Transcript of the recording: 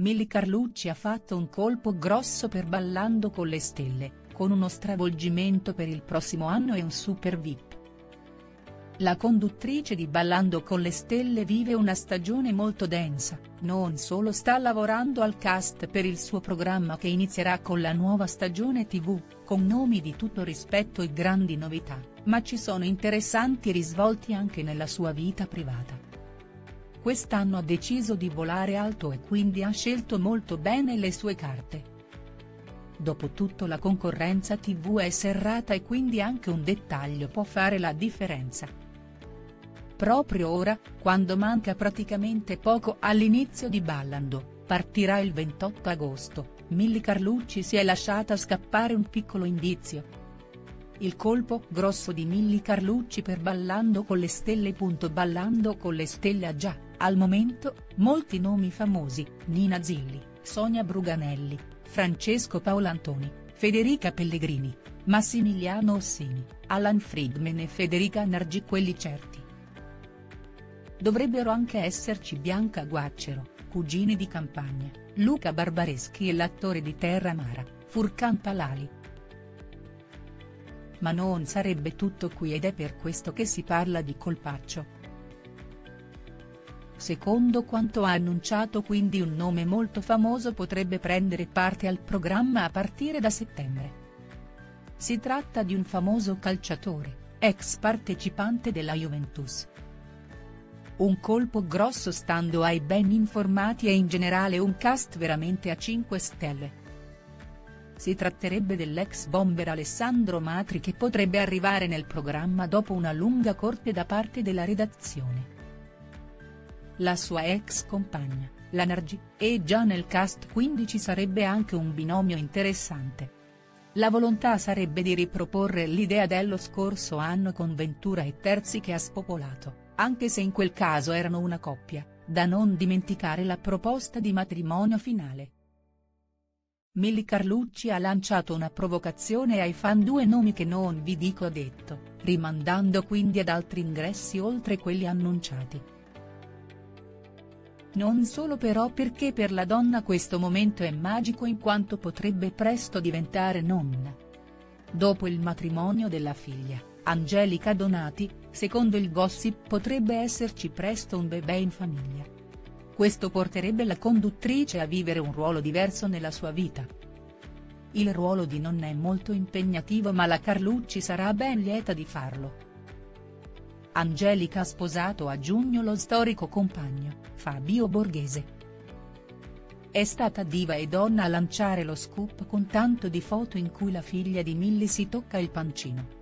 Milly Carlucci ha fatto un colpo grosso per Ballando con le stelle, con uno stravolgimento per il prossimo anno e un super VIP. La conduttrice di Ballando con le stelle vive una stagione molto densa, non solo sta lavorando al cast per il suo programma che inizierà con la nuova stagione tv, con nomi di tutto rispetto e grandi novità, ma ci sono interessanti risvolti anche nella sua vita privata. Quest'anno ha deciso di volare alto e quindi ha scelto molto bene le sue carte. Dopotutto la concorrenza tv è serrata e quindi anche un dettaglio può fare la differenza. Proprio ora, quando manca praticamente poco all'inizio di Ballando, partirà il 28 agosto, Milly Carlucci si è lasciata scappare un piccolo indizio. Il colpo grosso di Milly Carlucci per Ballando con le stelle. Ballando con le stelle ha già, al momento, molti nomi famosi, Nina Zilli, Sonia Bruganelli, Francesco Paolantoni, Federica Pellegrini, Massimiliano Ossini, Alan Friedman e Federica Nargi quelli certi. Dovrebbero anche esserci Bianca Guaccero, cugini di campagna, Luca Barbareschi e l'attore di Terra Mara, Furkan Palali. Ma non sarebbe tutto qui ed è per questo che si parla di colpaccio. Secondo quanto ha annunciato quindi un nome molto famoso potrebbe prendere parte al programma a partire da settembre. Si tratta di un famoso calciatore, ex partecipante della Juventus. Un colpo grosso stando ai ben informati e in generale un cast veramente a 5 stelle. Si tratterebbe dell'ex bomber Alessandro Matri che potrebbe arrivare nel programma dopo una lunga corte da parte della redazione. La sua ex compagna, la Nargi, è già nel cast quindi ci sarebbe anche un binomio interessante. La volontà sarebbe di riproporre l'idea dello scorso anno con Ventura e Terzi che ha spopolato anche se in quel caso erano una coppia, da non dimenticare la proposta di matrimonio finale. Milly Carlucci ha lanciato una provocazione ai fan due nomi che non vi dico ha detto, rimandando quindi ad altri ingressi oltre quelli annunciati. Non solo però perché per la donna questo momento è magico in quanto potrebbe presto diventare nonna. Dopo il matrimonio della figlia, Angelica Donati, secondo il gossip potrebbe esserci presto un bebè in famiglia. Questo porterebbe la conduttrice a vivere un ruolo diverso nella sua vita. Il ruolo di nonna è molto impegnativo ma la Carlucci sarà ben lieta di farlo. Angelica ha sposato a giugno lo storico compagno, Fabio Borghese. È stata diva e donna a lanciare lo scoop con tanto di foto in cui la figlia di Milly si tocca il pancino.